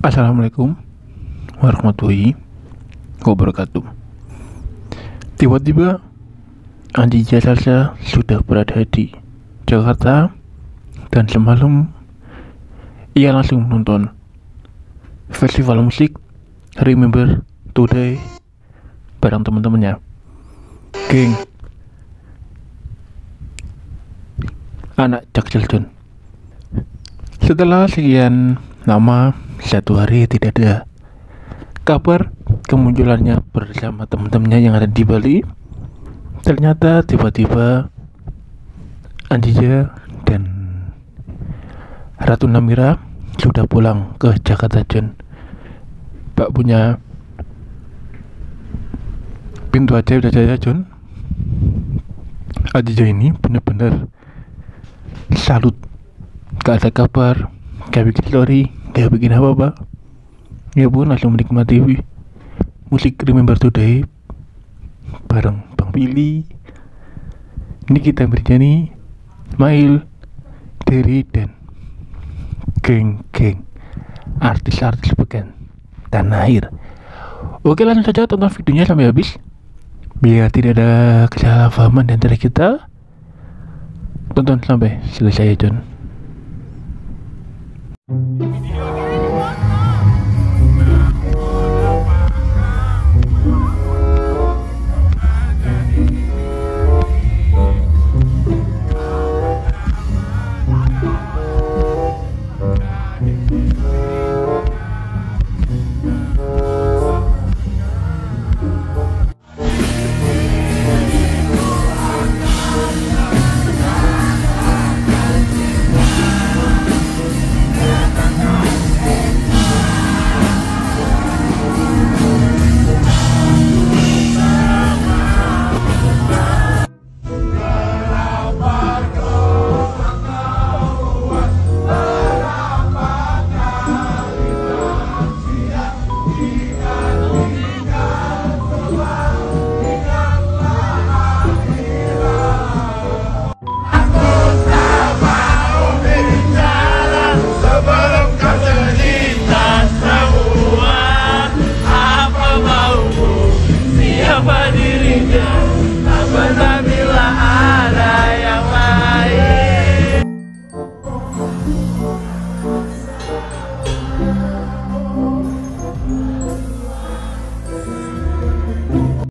Assalamualaikum warahmatullahi wabarakatuh. Tiba-tiba Andi Salsa sudah berada di Jakarta dan semalam ia langsung menonton festival musik Remember Today bareng teman-temannya. Geng anak John. Setelah sekian lama satu hari tidak ada kabar kemunculannya bersama teman-temannya yang ada di Bali. Ternyata tiba-tiba Andija dan Ratu Namira sudah pulang ke Jakarta John. Pak punya pintu ajaib saja John. Andija ini benar-benar salut gak ada kabar gak bikin story gak bikin apa-apa ya pun langsung menikmati musik Remember Today bareng Bang Billy ini kita bernyanyi Mail Derry dan geng-geng artis-artis bukan tanah air. Oke langsung saja tonton videonya sampai habis. Biar tidak ada kesalahpahaman di antara kita. Tonton sampai selesai ya John нами.